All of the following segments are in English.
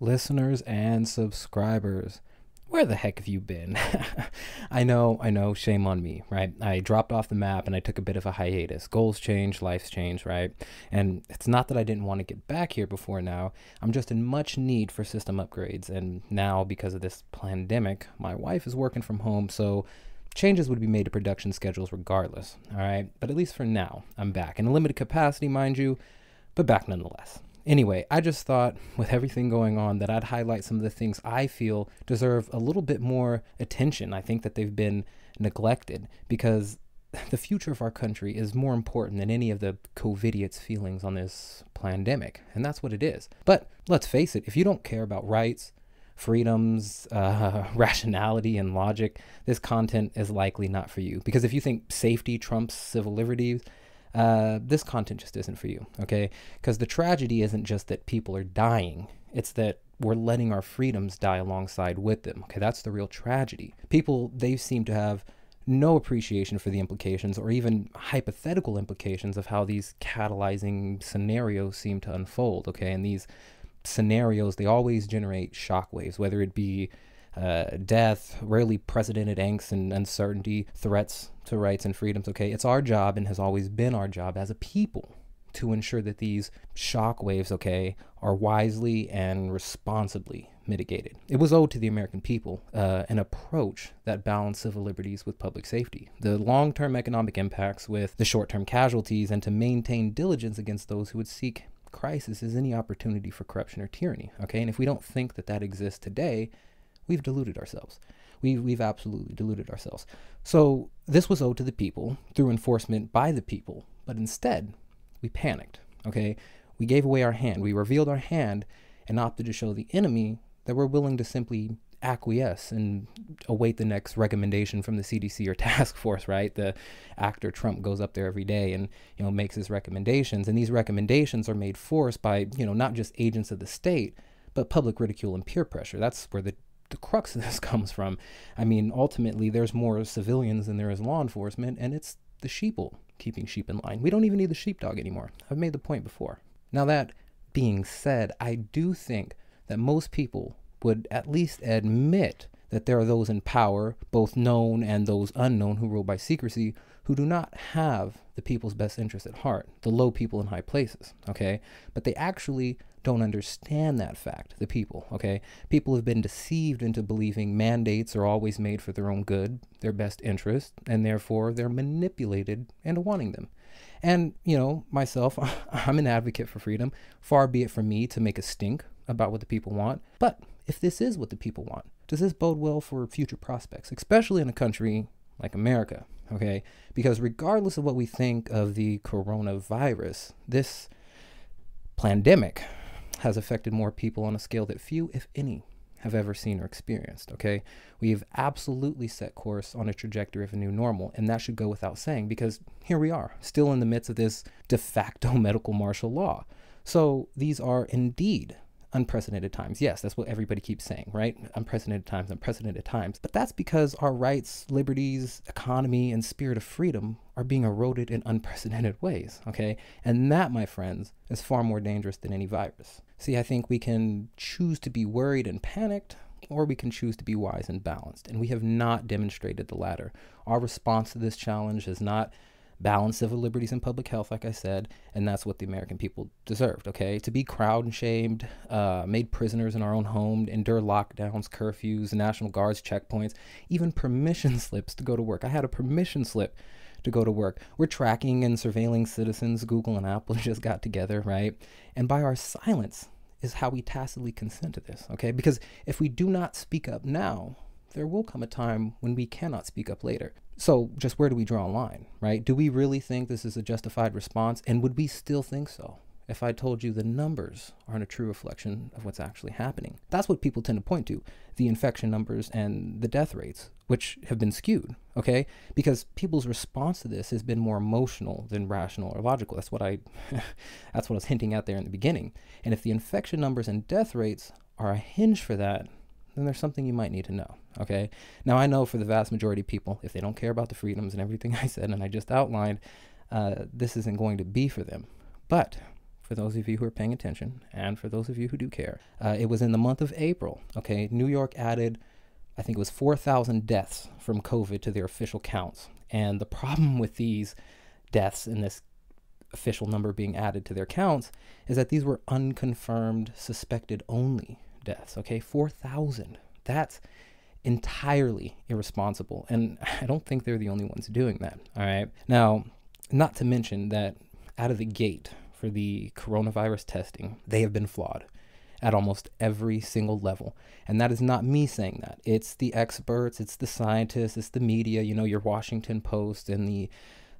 listeners and subscribers. Where the heck have you been? I know, I know, shame on me, right? I dropped off the map and I took a bit of a hiatus. Goals change, life's change, right? And it's not that I didn't want to get back here before now. I'm just in much need for system upgrades. And now, because of this pandemic, my wife is working from home, so changes would be made to production schedules regardless, all right? But at least for now, I'm back in a limited capacity, mind you, but back nonetheless. Anyway, I just thought with everything going on that I'd highlight some of the things I feel deserve a little bit more attention. I think that they've been neglected because the future of our country is more important than any of the COVIDiots' feelings on this pandemic. And that's what it is. But let's face it, if you don't care about rights, freedoms, uh, rationality, and logic, this content is likely not for you. Because if you think safety trumps civil liberties, uh, this content just isn't for you, okay? Because the tragedy isn't just that people are dying, it's that we're letting our freedoms die alongside with them, okay? That's the real tragedy. People, they seem to have no appreciation for the implications or even hypothetical implications of how these catalyzing scenarios seem to unfold, okay? And these scenarios, they always generate shockwaves, whether it be uh, death, rarely precedented angst and uncertainty, threats to rights and freedoms. Okay, it's our job and has always been our job as a people to ensure that these shock waves, okay, are wisely and responsibly mitigated. It was owed to the American people uh, an approach that balanced civil liberties with public safety, the long term economic impacts with the short term casualties, and to maintain diligence against those who would seek crisis as any opportunity for corruption or tyranny. Okay, and if we don't think that that exists today, we've deluded ourselves. We, we've absolutely deluded ourselves. So this was owed to the people through enforcement by the people, but instead we panicked. Okay, we gave away our hand. We revealed our hand and opted to show the enemy that we're willing to simply acquiesce and await the next recommendation from the CDC or task force, right? The actor Trump goes up there every day and, you know, makes his recommendations. And these recommendations are made force by, you know, not just agents of the state, but public ridicule and peer pressure. That's where the the crux of this comes from. I mean, ultimately, there's more civilians than there is law enforcement, and it's the sheeple keeping sheep in line. We don't even need the sheepdog anymore. I've made the point before. Now, that being said, I do think that most people would at least admit that there are those in power, both known and those unknown, who rule by secrecy, who do not have the people's best interest at heart, the low people in high places, okay? But they actually don't understand that fact, the people, okay? People have been deceived into believing mandates are always made for their own good, their best interest, and therefore they're manipulated into wanting them. And, you know, myself, I'm an advocate for freedom. Far be it from me to make a stink about what the people want. But if this is what the people want, does this bode well for future prospects, especially in a country like America? Okay, because regardless of what we think of the coronavirus, this pandemic has affected more people on a scale that few, if any, have ever seen or experienced. Okay, we've absolutely set course on a trajectory of a new normal, and that should go without saying because here we are, still in the midst of this de facto medical martial law. So these are indeed unprecedented times. Yes, that's what everybody keeps saying, right? Unprecedented times, unprecedented times. But that's because our rights, liberties, economy, and spirit of freedom are being eroded in unprecedented ways, okay? And that, my friends, is far more dangerous than any virus. See, I think we can choose to be worried and panicked, or we can choose to be wise and balanced. And we have not demonstrated the latter. Our response to this challenge has not balance civil liberties and public health, like I said, and that's what the American people deserved, okay? To be crowd shamed, uh, made prisoners in our own home, endure lockdowns, curfews, National Guards checkpoints, even permission slips to go to work. I had a permission slip to go to work. We're tracking and surveilling citizens. Google and Apple just got together, right? And by our silence is how we tacitly consent to this, okay? Because if we do not speak up now, there will come a time when we cannot speak up later. So, just where do we draw a line, right? Do we really think this is a justified response? And would we still think so if I told you the numbers aren't a true reflection of what's actually happening? That's what people tend to point to the infection numbers and the death rates, which have been skewed, okay? Because people's response to this has been more emotional than rational or logical. That's what I that's what I was hinting at there in the beginning. And if the infection numbers and death rates are a hinge for that, then there's something you might need to know. Okay. Now, I know for the vast majority of people, if they don't care about the freedoms and everything I said and I just outlined, uh, this isn't going to be for them. But for those of you who are paying attention and for those of you who do care. Uh, it was in the month of April, okay? New York added, I think it was 4,000 deaths from COVID to their official counts. And the problem with these deaths and this official number being added to their counts is that these were unconfirmed, suspected only deaths, okay? 4,000. That's entirely irresponsible. And I don't think they're the only ones doing that, all right? Now, not to mention that out of the gate for the coronavirus testing, they have been flawed at almost every single level. And that is not me saying that. It's the experts, it's the scientists, it's the media, you know, your Washington Post and the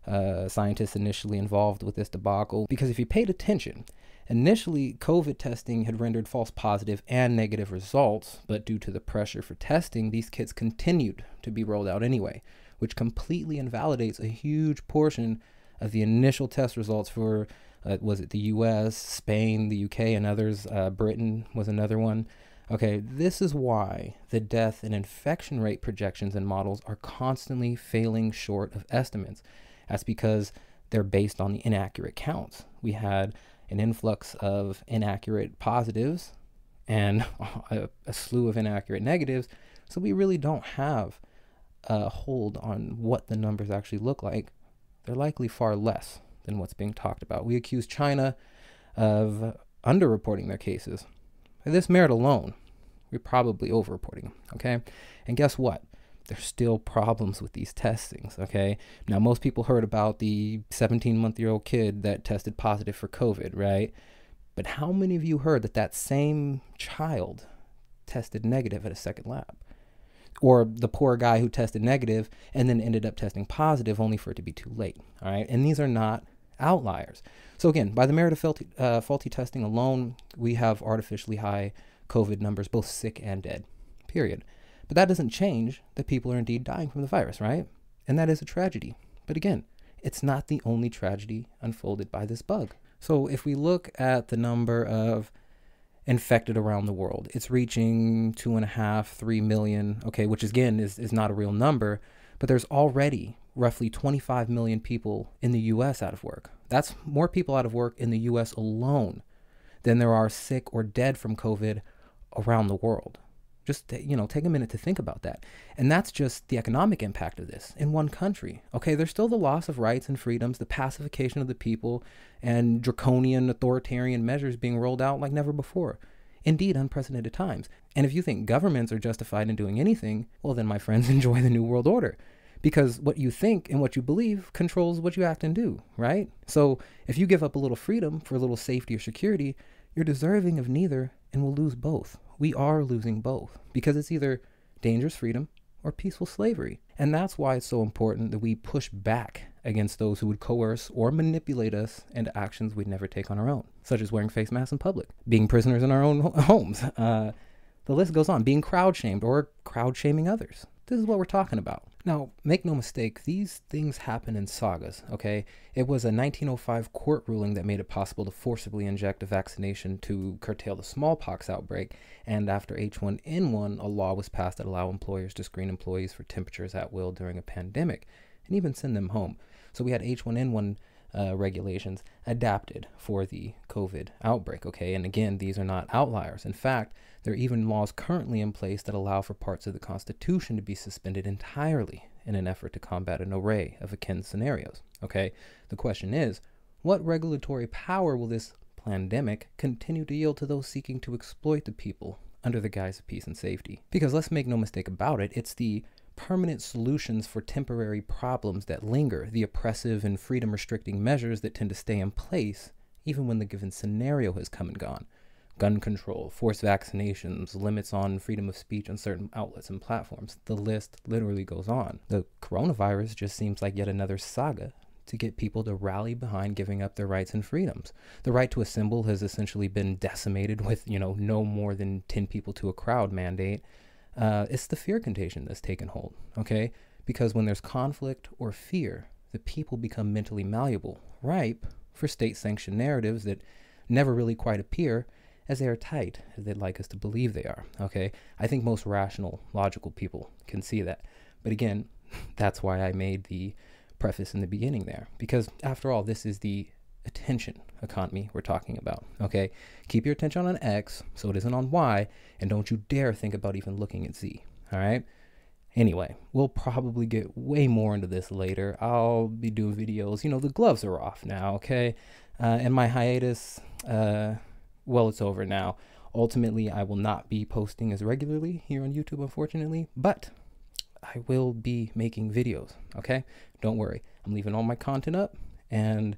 uh, scientists initially involved with this debacle. Because if you paid attention, initially COVID testing had rendered false positive and negative results, but due to the pressure for testing, these kits continued to be rolled out anyway, which completely invalidates a huge portion of the initial test results for uh, was it the U.S., Spain, the U.K., and others. Uh, Britain was another one. Okay, this is why the death and infection rate projections and models are constantly failing short of estimates. That's because they're based on the inaccurate counts. We had an influx of inaccurate positives and a, a slew of inaccurate negatives, so we really don't have a hold on what the numbers actually look like. They're likely far less than what's being talked about. We accuse China of underreporting their cases. By this merit alone, we're probably overreporting okay? And guess what? There's still problems with these testings, okay? Now, most people heard about the 17 month year old kid that tested positive for COVID, right? But how many of you heard that that same child tested negative at a second lab? or the poor guy who tested negative and then ended up testing positive only for it to be too late. All right. And these are not outliers. So, again, by the merit of faulty, uh, faulty testing alone, we have artificially high COVID numbers, both sick and dead, period. But that doesn't change that people are indeed dying from the virus, right? And that is a tragedy. But again, it's not the only tragedy unfolded by this bug. So, if we look at the number of infected around the world. It's reaching two and a half, three million, okay, which again is, is not a real number, but there's already roughly 25 million people in the US out of work. That's more people out of work in the US alone than there are sick or dead from COVID around the world. Just you know, take a minute to think about that. And that's just the economic impact of this in one country. Okay, there's still the loss of rights and freedoms, the pacification of the people, and draconian authoritarian measures being rolled out like never before. Indeed, unprecedented times. And if you think governments are justified in doing anything, well, then, my friends, enjoy the New World Order. Because what you think and what you believe controls what you act and do, right? So if you give up a little freedom for a little safety or security, you're deserving of neither and will lose both. We are losing both because it's either dangerous freedom or peaceful slavery. And that's why it's so important that we push back against those who would coerce or manipulate us into actions we'd never take on our own, such as wearing face masks in public, being prisoners in our own homes. Uh, the list goes on, being crowd shamed or crowd shaming others. This is what we're talking about. Now, make no mistake, these things happen in sagas, okay? It was a 1905 court ruling that made it possible to forcibly inject a vaccination to curtail the smallpox outbreak, and after H1N1, a law was passed that allowed employers to screen employees for temperatures at will during a pandemic and even send them home. So we had H1N1 uh, regulations adapted for the COVID outbreak. Okay, and again, these are not outliers. In fact, there are even laws currently in place that allow for parts of the Constitution to be suspended entirely in an effort to combat an array of akin scenarios. Okay, the question is, what regulatory power will this pandemic continue to yield to those seeking to exploit the people under the guise of peace and safety? Because let's make no mistake about it, it's the permanent solutions for temporary problems that linger, the oppressive and freedom restricting measures that tend to stay in place even when the given scenario has come and gone. Gun control, forced vaccinations, limits on freedom of speech on certain outlets and platforms. The list literally goes on. The coronavirus just seems like yet another saga to get people to rally behind giving up their rights and freedoms. The right to assemble has essentially been decimated with, you know, no more than 10 people to a crowd mandate uh, it's the fear contagion that's taken hold, okay? Because when there's conflict or fear, the people become mentally malleable, ripe for state sanctioned narratives that never really quite appear as airtight as they'd like us to believe they are, okay? I think most rational, logical people can see that. But again, that's why I made the preface in the beginning there. Because after all, this is the attention economy we're talking about. Okay, keep your attention on X so it isn't on Y, and don't you dare think about even looking at Z. All right. Anyway, we'll probably get way more into this later. I'll be doing videos. You know, the gloves are off now. Okay, uh, and my hiatus, uh, well, it's over now. Ultimately, I will not be posting as regularly here on YouTube, unfortunately, but I will be making videos. Okay, don't worry. I'm leaving all my content up and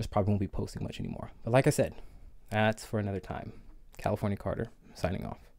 just probably won't be posting much anymore. But like I said, that's for another time. California Carter signing off.